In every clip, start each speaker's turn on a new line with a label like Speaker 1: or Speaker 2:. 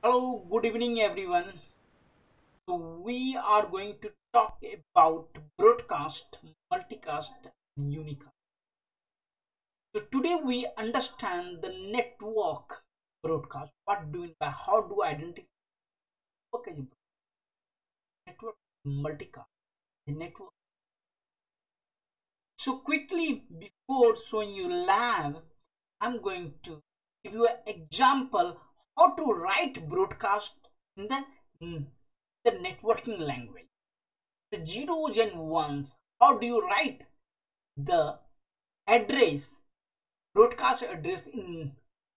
Speaker 1: Hello, good evening, everyone. So, we are going to talk about broadcast, multicast, and unicast. So, today we understand the network broadcast. What do you mean by how do I identify okay, network multicast, the network. So, quickly before showing you lab, I'm going to give you an example how to write broadcast in the the networking language the zeros and ones how do you write the address broadcast address in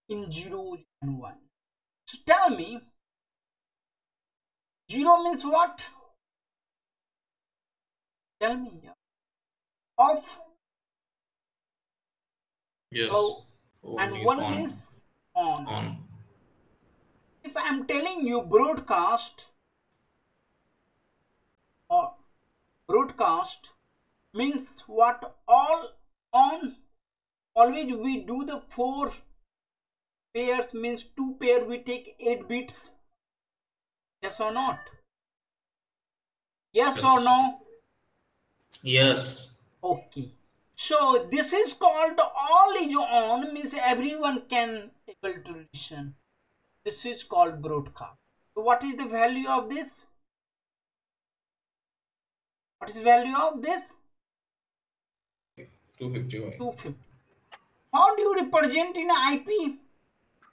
Speaker 1: in zeros and one so tell me zero means what tell me off
Speaker 2: Yes.
Speaker 1: Oh, and one
Speaker 2: on.
Speaker 1: means on
Speaker 2: On.
Speaker 1: If i am telling you broadcast or broadcast means what all on always we do the four pairs means two pair we take eight bits. Yes or not? Yes or no?
Speaker 2: Yes.
Speaker 1: okay. So this is called all is on means everyone can able to listen this is called broadcast so what is the value of this? What is the value of this?
Speaker 2: 251.
Speaker 1: 250 how do you represent in ip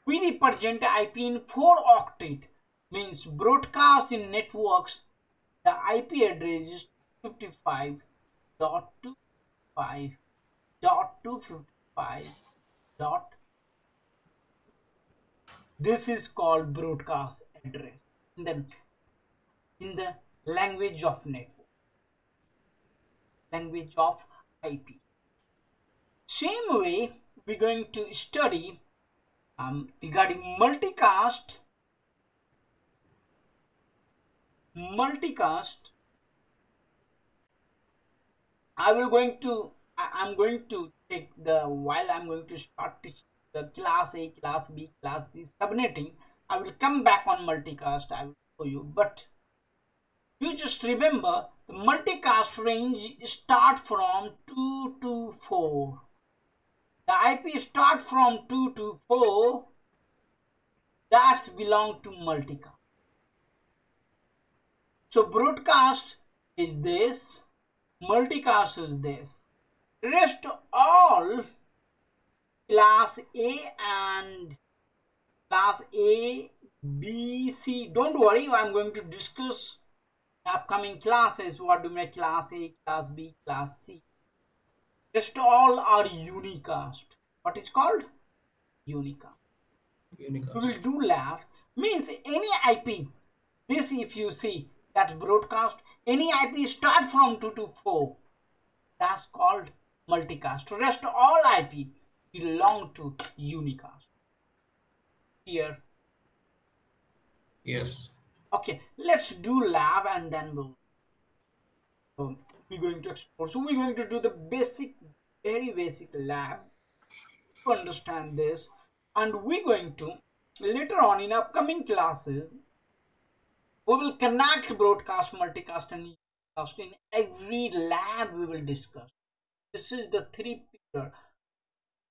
Speaker 1: we represent ip in 4 octet means broadcast in networks. The ip address is 55.255.255 dot this is called broadcast address. In the in the language of network. Language of ip same way we're going to study um, regarding multicast. Multicast. I will going to I, i'm going to take the while i'm going to start teach the class a class b class c subnetting i will come back on multicast i will show you. But you just remember the multicast range start from 2 to 4 the ip start from 2 to 4 that's belong to multicast. So broadcast is this multicast is this. Rest all class a and class a b c. Don't worry i'm going to discuss upcoming classes. What do you mean class a class b class c? Rest all are unicast. What is called? Unicast. We will do lab means any ip this if you see that's broadcast any ip start from 2 to 4 that's called multicast. Rest all ip belong to unicast here.
Speaker 2: Yes.
Speaker 1: okay let's do lab and then we'll um, we're going to explore. So we're going to do the basic very basic lab to understand this. And we're going to later on in upcoming classes we will connect broadcast multicast and unicast in every lab we will discuss. This is the three pillar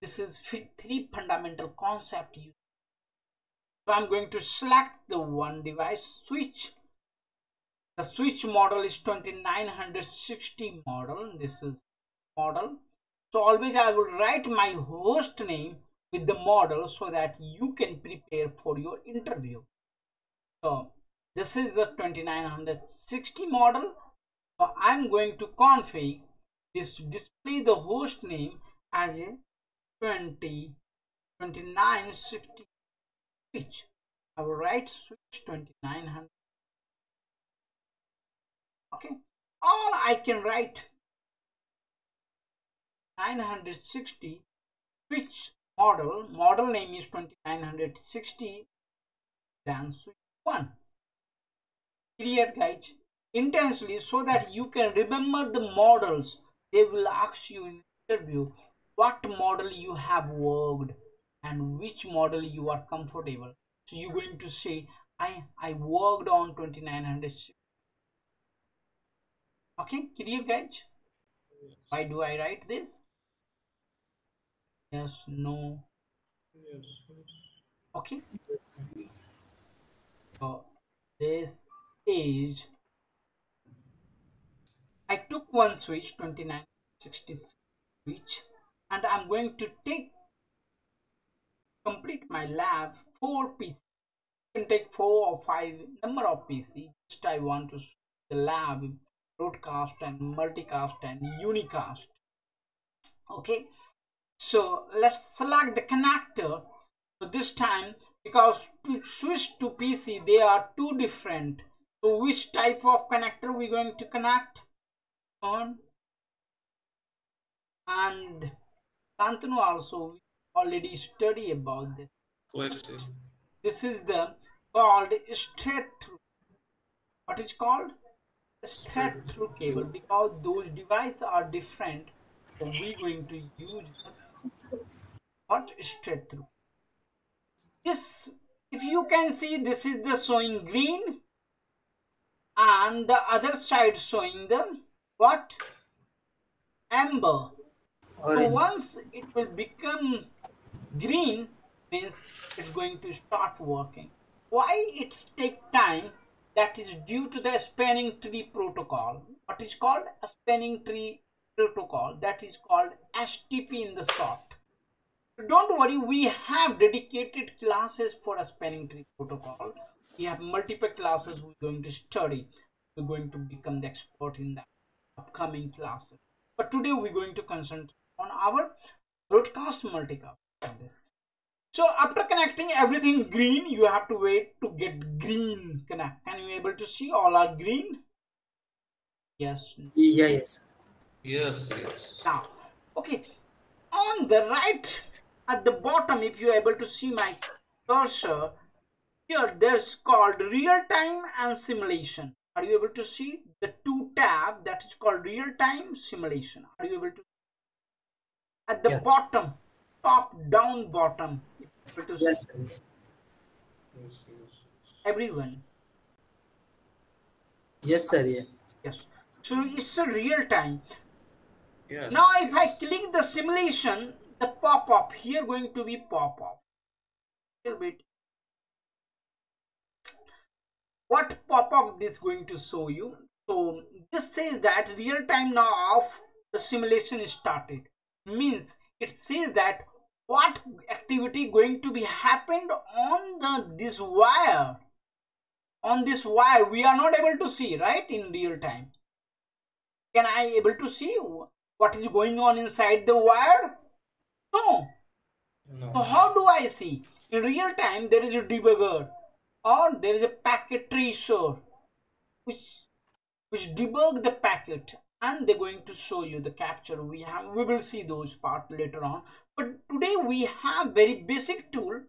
Speaker 1: this is three fundamental concept so i'm going to select the one device switch. The switch model is 2960 model. This is model. So always i will write my host name with the model so that you can prepare for your interview. So this is the 2960 model. So i'm going to config this display the host name as a 20 2960 switch i will write switch 2900 okay. All i can write. 960 switch model. Model name is 2960 then switch 1 period guys. Intensely so that you can remember the models. They will ask you in interview what model you have worked and which model you are comfortable. So you're going to say I I worked on 2900 okay clear guys? Why do I write this? Yes no.
Speaker 2: Yes.
Speaker 1: okay.
Speaker 3: Yes.
Speaker 1: so this is I took one switch 2960 switch and I'm going to take complete my lab four PC you can take four or five number of PC just I want to the lab broadcast and multicast and unicast. Okay? So let's select the connector. So this time because to switch to PC they are two different. So which type of connector we're going to connect on? And Santanu also already study about this.
Speaker 2: Coaxial.
Speaker 1: this is the called straight through. What is called? Straight through cable because those devices are different. So we going to use the what straight through. This if you can see this is the showing green and the other side showing the what? Amber so once it will become green means it's going to start working. Why it's take time? That is due to the spanning tree protocol. What is called a spanning tree protocol? That is called STP in the short. Don't worry, we have dedicated classes for a spanning tree protocol. We have multiple classes we're going to study. We're going to become the expert in the upcoming classes. But today we're going to concentrate on our broadcast multicast on this. So after connecting everything green, you have to wait to get green connect. Can you able to see all are green? Yes.
Speaker 3: Yeah, yes.
Speaker 2: Yes, yes.
Speaker 1: Now, okay. On the right at the bottom, if you are able to see my cursor, here there's called real time and simulation. Are you able to see the two tab that is called real time simulation? Are you able to at the
Speaker 3: Yeah.
Speaker 1: bottom, top down bottom? If you able to see
Speaker 3: Yes.
Speaker 2: Yes, yes.
Speaker 1: everyone.
Speaker 3: Yes, sir. Yeah.
Speaker 1: Yes. So it's a real time.
Speaker 2: Yes.
Speaker 1: Now if I click the simulation, the pop-up here going to be pop-up. Little bit. What pop-up this going to show you? So this says that real time now of the simulation is started. Means it says that what activity going to be happened on the this wire. On this wire we are not able to see right in real time. Can I able to see what is going on inside the wire? No. So how do I see? In real time, there is a debugger or there is a packet tracer which which debug the packet and they're going to show you the capture. We have we will see those part later on. But today we have very basic tool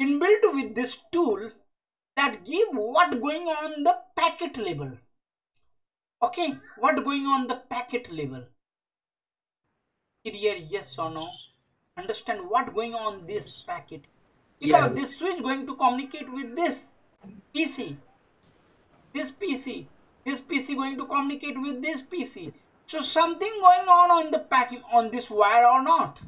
Speaker 1: inbuilt with this tool that give what going on the packet level okay what going on the packet level here yes or no? Understand what going on this packet. Because
Speaker 3: Yeah.
Speaker 1: this switch going to communicate with this pc this pc this pc going to communicate with this pc so something going on on the packing on this wire or not?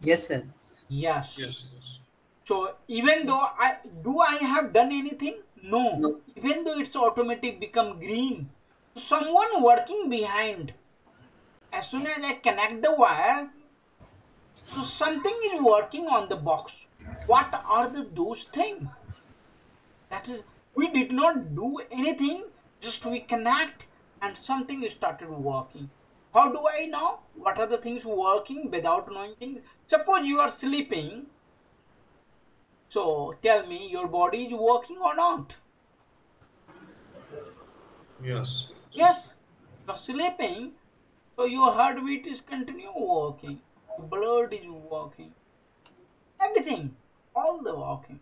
Speaker 3: Yes, sir.
Speaker 1: yes.
Speaker 2: Yes, yes.
Speaker 1: so even though i do i have done anything? No,
Speaker 3: No.
Speaker 1: even though it's automatic become green. Someone working behind as soon as i connect the wire so something is working on the box. What are the those things? That is we did not do anything just we connect and something started working. How do i know what are the things working without knowing things? Suppose you are sleeping so tell me your body is working or not?
Speaker 2: Yes.
Speaker 1: yes you're sleeping so your heartbeat is continue working your blood is working everything all the working.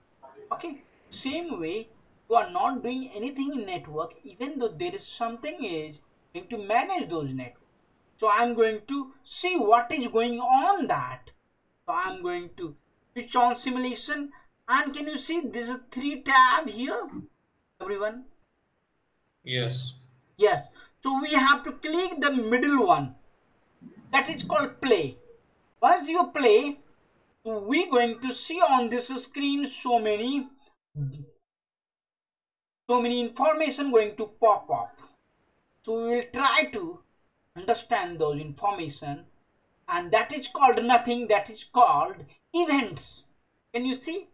Speaker 1: Okay same way you are not doing anything in network even though there is something is going to manage those networks so i'm going to see what is going on that. So i'm going to switch on simulation. And can you see this is three tab here everyone?
Speaker 2: Yes.
Speaker 1: yes. So we have to click the middle one. That is called play. Once you play we going to see on this screen so many so many information going to pop up. So we will try to understand those information. And that is called nothing that is called events. Can you see?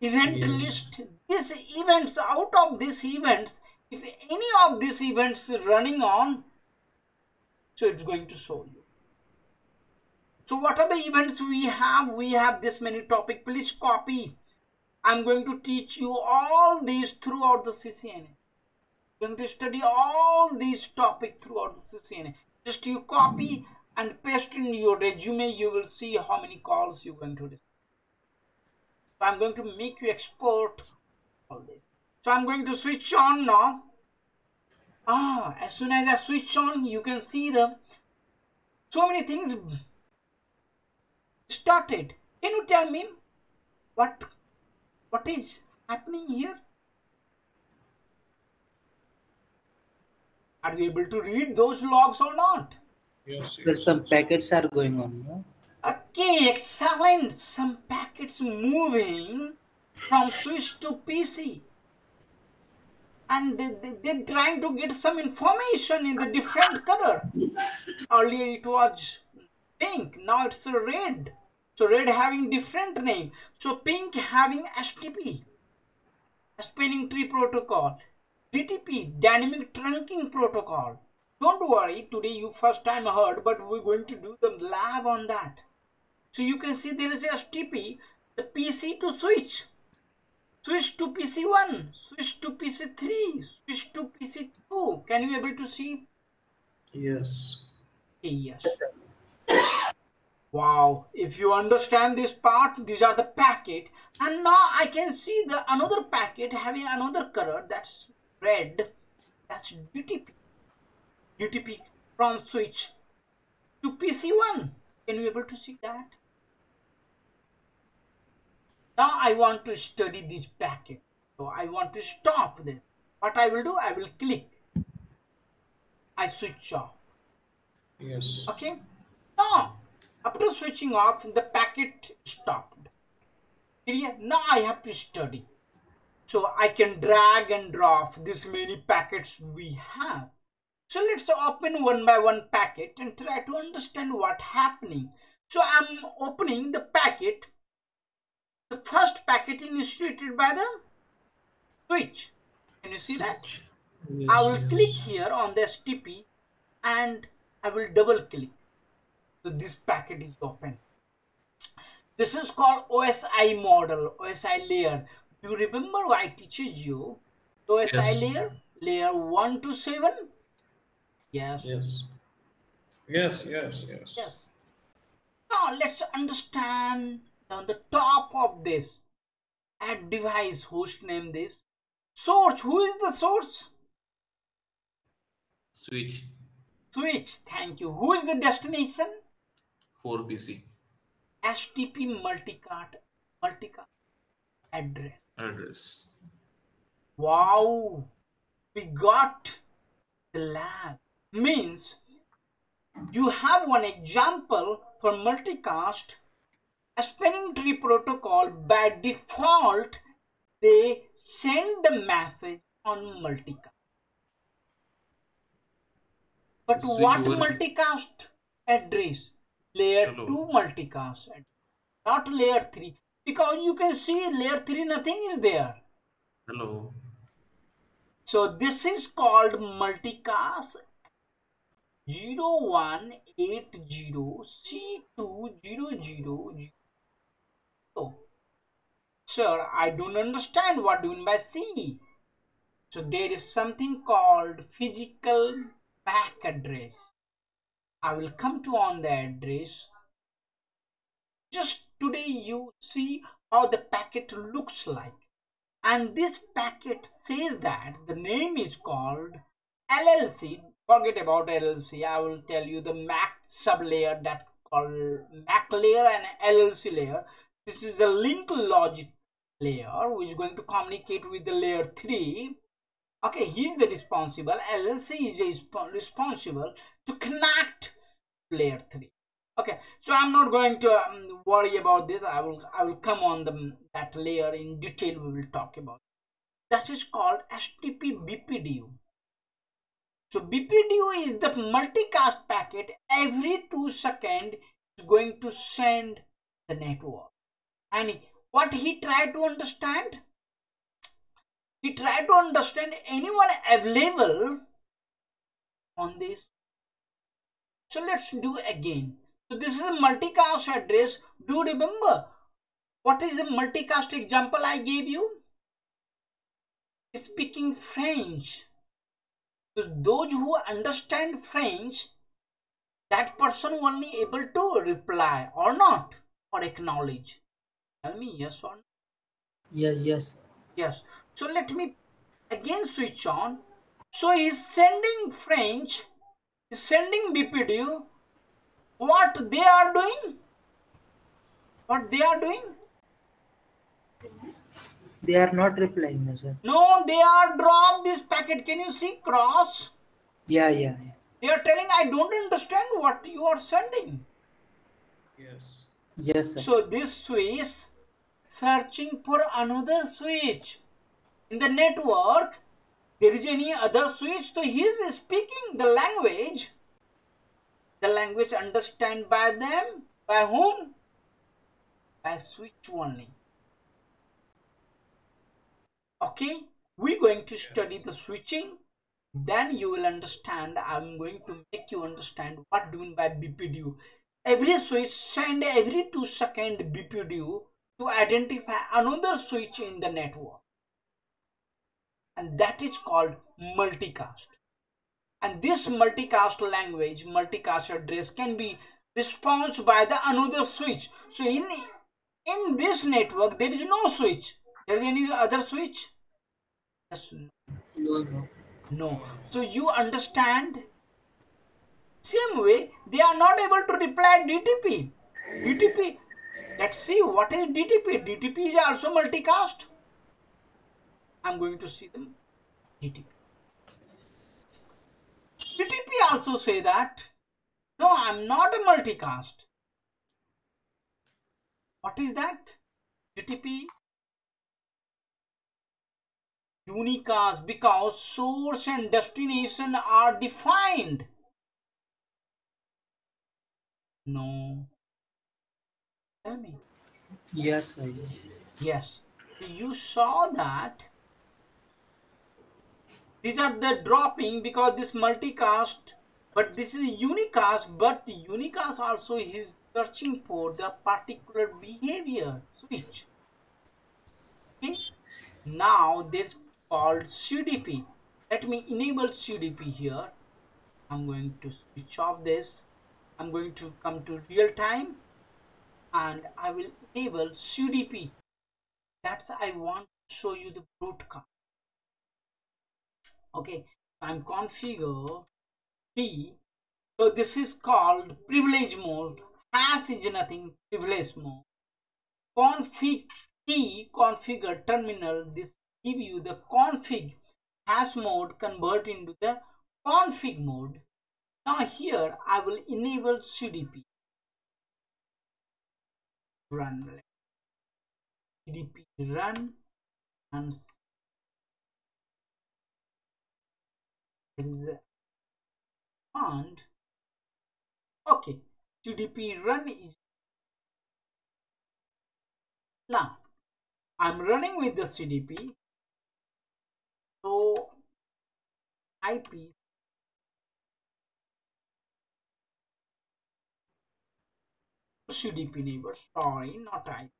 Speaker 1: Event
Speaker 2: Yes.
Speaker 1: list. These events out of these events if any of these events is running on so it's going to show you. So what are the events we have? We have this many topic. Please copy i'm going to teach you all these throughout the ccna going to study all these topics throughout the ccna just you copy and paste in your resume you will see how many calls you're going to receive so I'm going to make you export all this. So I'm going to switch on now. Ah, as soon as I switch on, you can see the so many things started. Can you tell me what what is happening here? Are you able to read those logs or not?
Speaker 2: Yes.
Speaker 3: Sir,
Speaker 2: yes.
Speaker 3: some packets are going on. No?
Speaker 1: Okay, excellent. Some packets moving from switch to PC. And they, they, they're trying to get some information in the different color. Earlier it was pink, now it's a red. So red having different name. So pink having STP, spanning tree protocol, DTP, dynamic trunking protocol. Don't worry, today you first time heard, but we're going to do the lab on that. So you can see there is a STP, the PC to switch, switch to PC1, switch to PC3, switch to PC2. Can you able to see?
Speaker 2: Yes.
Speaker 1: Yes.
Speaker 3: Yes.
Speaker 1: Wow. If you understand this part, these are the packet. And now I can see the another packet having another color that's red. That's DTP. DTP from switch to PC1. Can you able to see that? Now I want to study this packet. So I want to stop this. What I will do, I will click. I switch off.
Speaker 2: Yes.
Speaker 1: Okay. Now, after switching off, the packet stopped. Now I have to study. So I can drag and drop this many packets we have. So let's open one by one packet and try to understand what happening. So I'm opening the packet. The first packet initiated by the switch. Can you see that?
Speaker 2: Yes,
Speaker 1: I will
Speaker 2: yes.
Speaker 1: click here on the STP and I will double click. So this packet is open. This is called OSI model, OSI layer. Do you remember I teaches you OSI
Speaker 2: Yes.
Speaker 1: layer? Layer 1 to 7? Yes.
Speaker 2: Yes. Yes, yes, yes.
Speaker 1: Yes. Now let's understand on the top of this. Add device host name this. Source. Who is the source?
Speaker 2: Switch
Speaker 1: Switch. Thank you. Who is the destination?
Speaker 2: 4 PC
Speaker 1: STP multicast multicast address.
Speaker 2: address.
Speaker 1: Wow, we got the lab. Means you have one example for multicast. A spanning tree protocol by default they send the message on multicast. But
Speaker 2: Switch
Speaker 1: what multicast address? Layer
Speaker 2: Hello.
Speaker 1: 2 multicast address, not layer 3. Because you can see layer 3 nothing is there.
Speaker 2: Hello.
Speaker 1: So this is called multicast 0180C200. So, sir, I don't understand what do you mean by C. So there is something called physical MAC address. I will come to on the address. Just today you see how the packet looks like and this packet says that the name is called LLC. Forget about LLC. I will tell you the MAC sublayer that called MAC layer and LLC layer. This is a link logic layer who is going to communicate with the layer 3 okay he's the responsible. Llc is responsible to connect layer 3 okay so i'm not going to um, worry about this. I will i will come on the that layer in detail. We will talk about that is called stp bpdu so bpdu is the multicast packet. Every two second is going to send the network. And what he tried to understand he tried to understand anyone available on this. So let's do again. So this is a multicast address. Do remember? What is the multicast example i gave you? Speaking french. So those who understand french that person only able to reply or not or acknowledge. Tell me yes or no?
Speaker 3: Yes, yes.
Speaker 1: Yes. So let me again switch on. So he's sending French, he's sending BPDU. What they are doing? What they are doing?
Speaker 3: They are not replying, no, sir.
Speaker 1: No, they are drop this packet. Can you see cross?
Speaker 3: Yeah, yeah, yeah.
Speaker 1: They are telling I don't understand what you are sending.
Speaker 2: Yes.
Speaker 3: Yes, sir.
Speaker 1: So this switch searching for another switch in the network. There is any other switch, so he is speaking the language. The language understand by them. By whom? By switch only. Okay, we're going to study the switching. Then you will understand. I'm going to make you understand what do you mean by BPDU. Every switch send every two second BPDU to identify another switch in the network. And that is called multicast. And this multicast language, multicast address can be responded by the another switch. So in in this network there is no switch. There is any other switch? Yes, no.
Speaker 3: No, no.
Speaker 1: No. So you understand? Same way, they are not able to reply DTP. DTP. Let's see what is DTP. DTP is also multicast. I'm going to see them. DTP. DTP also say that. No, I'm not a multicast. What is that? DTP unicast because source and destination are defined. No. Tell me.
Speaker 3: Yes, sir.
Speaker 1: Yes. You saw that. These are the dropping because this multicast, but this is unicast, but unicast also is searching for the particular behavior switch. Okay. Now there's called CDP. Let me enable CDP here. I'm going to switch off this. I'm going to come to real time and I will enable CDP. That's I want to show you the broadcast. Okay, I'm configure T. So this is called privilege mode. Has is nothing, privilege mode. Config T configure terminal. This give you the config hash mode convert into the config mode. Now here I will enable CDP. Run CDP run and is a command. Okay, CDP run is now I'm running with the CDP. So IP CDP neighbor. Sorry, not IP.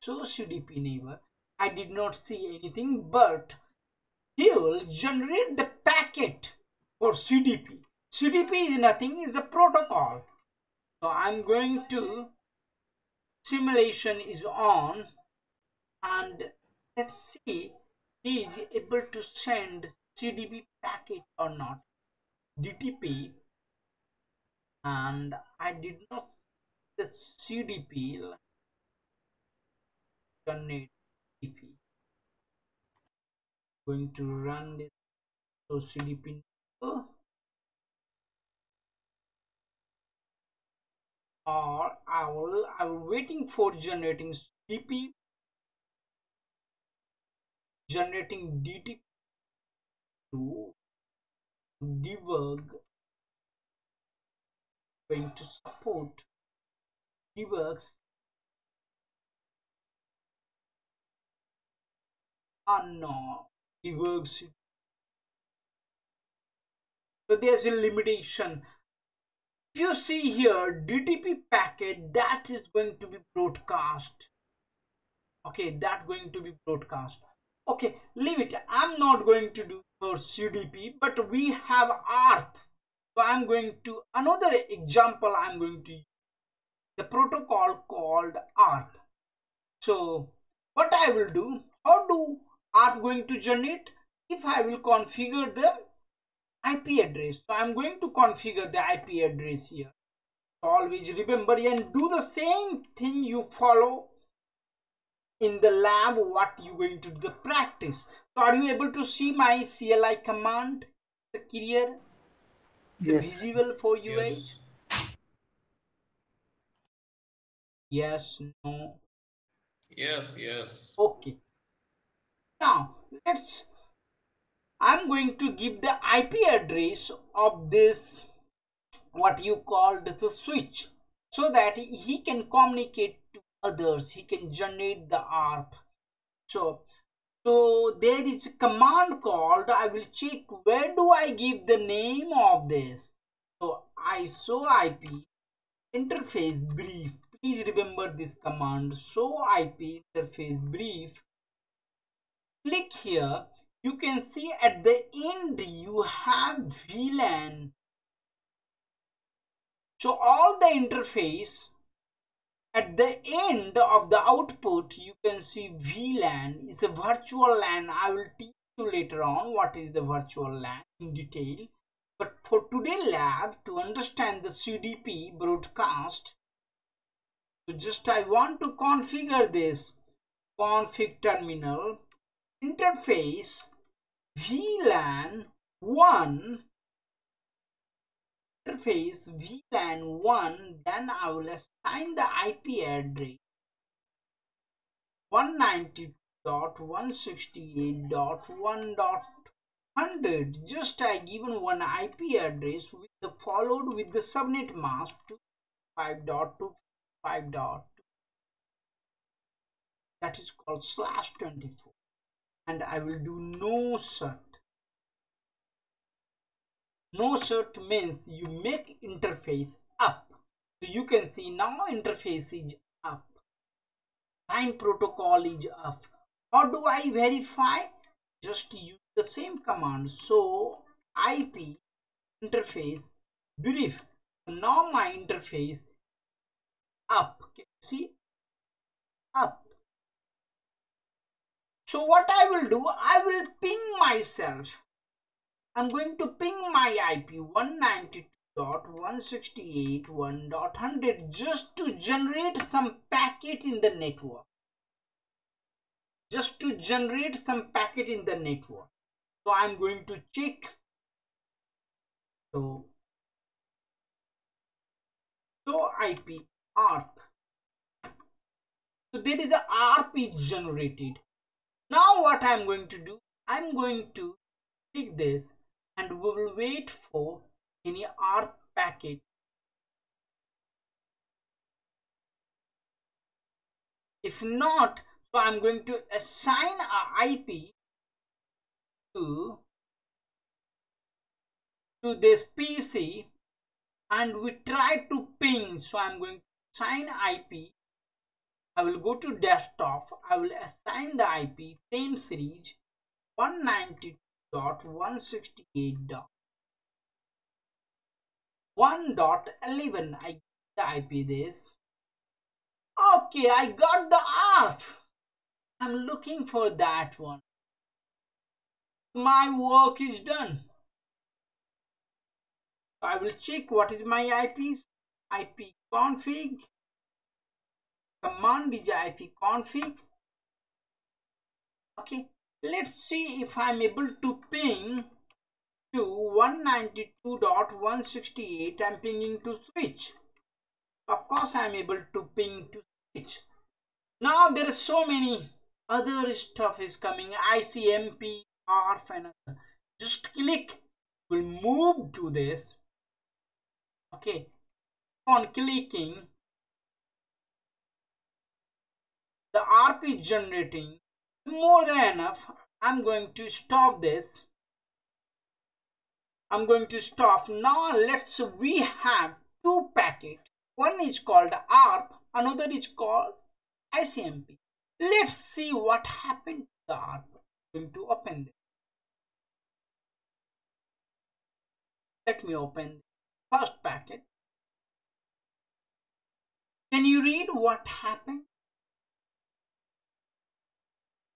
Speaker 1: So CDP neighbor. I did not see anything, but he will generate the packet for CDP. CDP is nothing, is a protocol. So I'm going to simulation is on and let's see he is able to send CDP packet or not. DTP and I did not see the CDP CDP. Going to run this. So CDP or I will I will waiting for generating CDP generating DTP to debug. Going to support debugs unknown debugs so there's a limitation. If you see here DTP packet that is going to be broadcast. Okay that going to be broadcast. Okay leave it. I'm not going to do for cdp but we have arp so i'm going to another example i'm going to the protocol called arp so what i will do how do arp going to generate? If i will configure the ip address. So i'm going to configure the ip address here. Always remember and do the same thing you follow in the lab what you going to do the practice. So are you able to see my cli command? The clear?
Speaker 3: Yes.
Speaker 1: visible for you
Speaker 2: Yes.
Speaker 1: guys yes no.
Speaker 2: Yes, yes.
Speaker 1: okay. Now let's i'm going to give the ip address of this what you called the switch so that he can communicate to others. He can generate the arp so so there is a command called i will check where do i give the name of this. So iso ip interface brief please remember this command so ip interface brief. Click here. You can see at the end you have vlan. So all the interface at the end of the output you can see VLAN. Is a virtual LAN. I will teach you later on what is the virtual LAN in detail. But for today lab to understand the CDP broadcast so just I want to configure this config terminal interface VLAN 1 interface VLAN 1 then I will assign the IP address 192.168.1.100 just I given one IP address with the followed with the subnet mask to 5.25.2 that is called slash 24 and I will do no shut. No shut means you make interface up. So you can see now interface is up. Time protocol is up. How do i verify? Just use the same command. So ip interface brief. Now my interface up can you see up so what i will do i will ping myself I'm going to ping my IP 192.168.1.100 just to generate some packet in the network. Just to generate some packet in the network. So I'm going to check. So, so IP ARP. So there is a ARP is generated. Now what I'm going to do, I'm going to click this and we will wait for any ARP packet if not so I'm going to assign a IP to to this PC and we try to ping so I'm going to assign IP I will go to desktop I will assign the IP same series 192 dot one sixty eight dot one dot eleven. I the IP this. Okay, I got the ARP. I'm looking for that one. My work is done. I will check what is my. IP config. Command is IP config. okay let's see if i'm able to ping to 192.168 i'm pinging to switch of course i'm able to ping to switch now there is so many other stuff is coming icmp arp and other. just click will move to this okay on clicking the ARP is generating more than enough I'm going to stop this. I'm going to stop. Now let's we have two packet one is called ARP another is called ICMP let's see what happened to the ARP I'm going to open this. Let me open the first packet can you read what happened?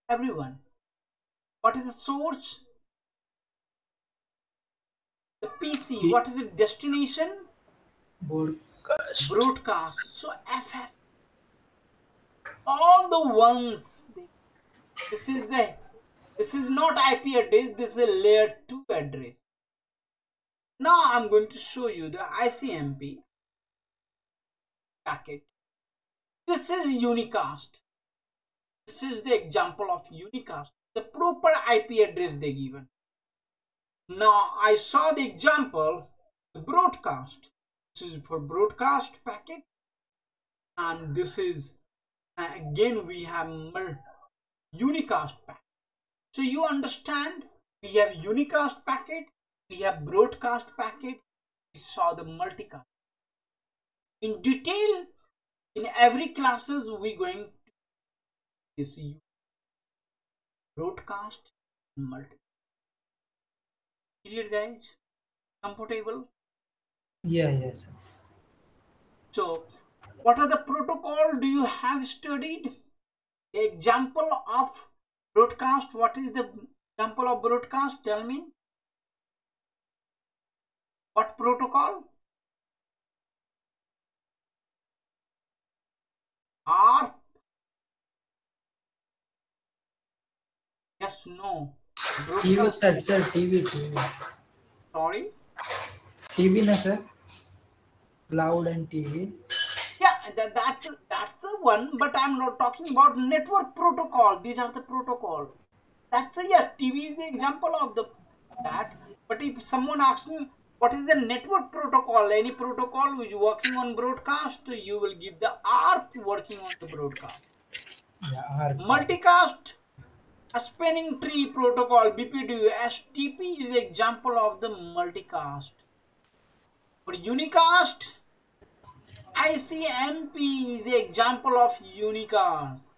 Speaker 1: Everyone what is the source? The pc what is the destination?
Speaker 3: Broadcast.
Speaker 1: Broadcast. So ff all the ones this is the this is not ip address this is a layer 2 address. Now i'm going to show you the icmp packet this is unicast this is the example of unicast, the proper IP address they given. Now I saw the example, the broadcast. This is for broadcast packet and this is uh, again we have unicast packet. So you understand we have unicast packet, we have broadcast packet, we saw the multicast. In detail, in every classes we going to is broadcast multi clear guys. Comfortable?
Speaker 3: Yeah yes yeah,
Speaker 1: so what are the protocol do you have studied? Example of broadcast what is the example of broadcast? Tell me. What protocol R Yes, no.
Speaker 3: TV, sir, sir, TV, TV.
Speaker 1: Sorry?
Speaker 3: TV, na, sir? Cloud and TV.
Speaker 1: Yeah, that, that's that's the one, but I'm not talking about network protocol. These are the protocol. That's a yeah, TV is the example of the that. But if someone asks me what is the network protocol, any protocol which is working on broadcast, you will give the ARP working on the broadcast.
Speaker 3: Yeah.
Speaker 1: Multicast a spanning tree protocol BPDU STP is the example of the multicast. For unicast, ICMP is the example of unicast.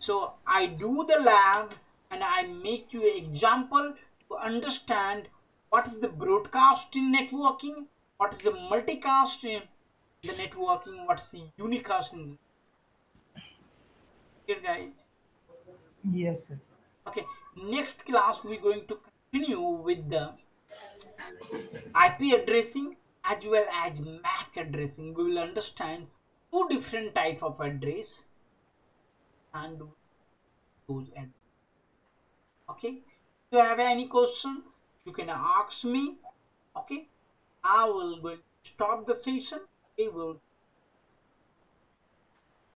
Speaker 1: So I do the lab and I make you example to understand what is the broadcast in networking, what is the multicast in the networking, what is the unicast in here guys.
Speaker 3: Yes, sir.
Speaker 1: Okay, next class we're going to continue with the IP addressing as well as MAC addressing. We will understand two different type of address and those address. Okay, if you have any question, you can ask me. Okay, I will stop the session. We will